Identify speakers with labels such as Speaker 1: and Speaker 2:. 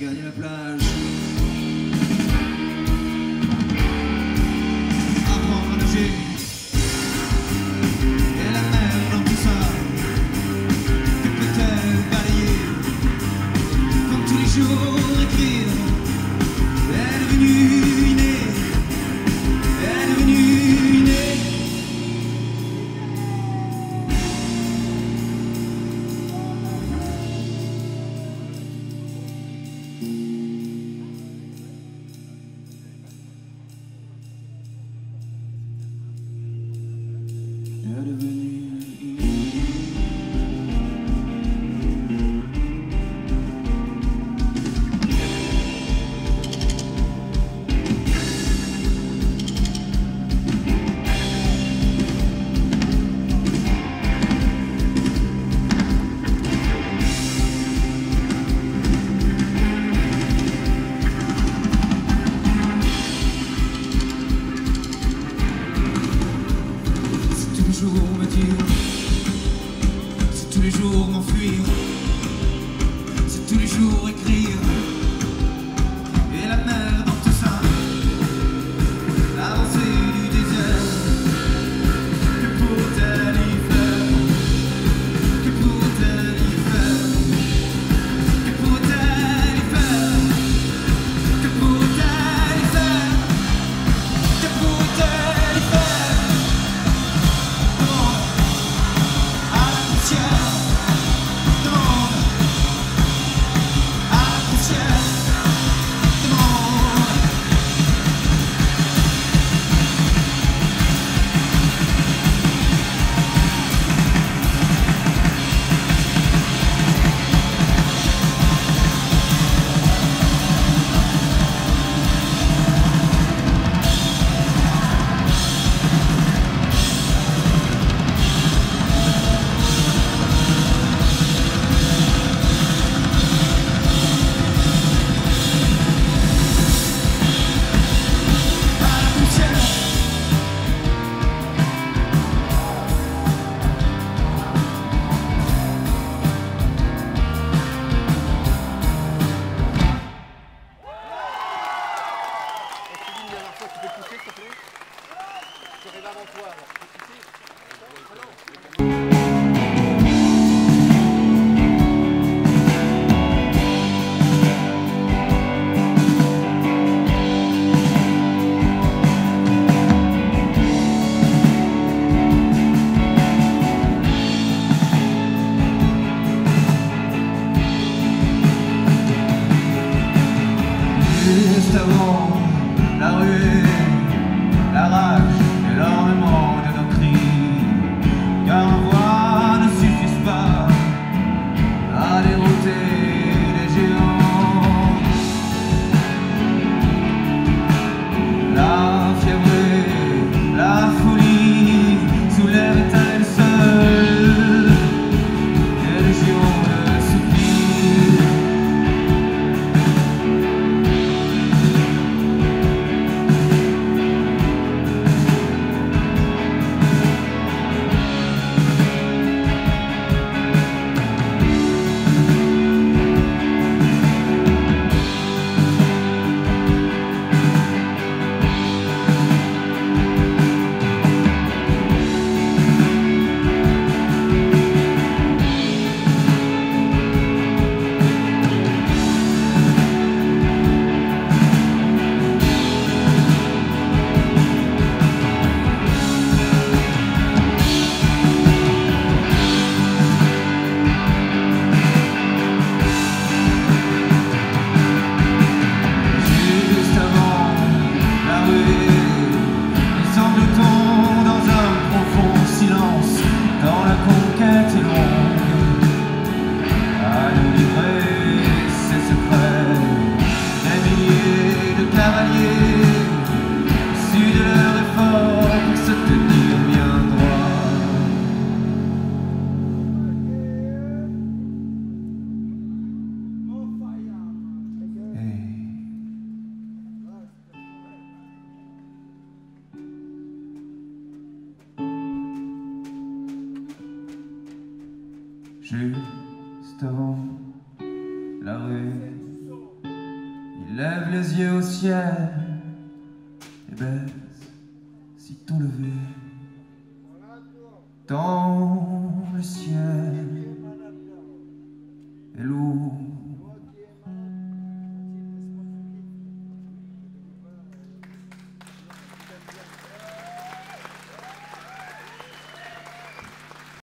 Speaker 1: gagner la plage. Apprendre à nager. Et la mer dans tout ça. Que peut-elle balayer comme tous les jours? tous les jours m'enfuir, c'est tous les jours écrire. Yeah. Juste avant la
Speaker 2: rue. Yeah. 공개 들어
Speaker 1: juste avant la rue. Il lève les yeux au ciel et baisse si tout levé dans le ciel.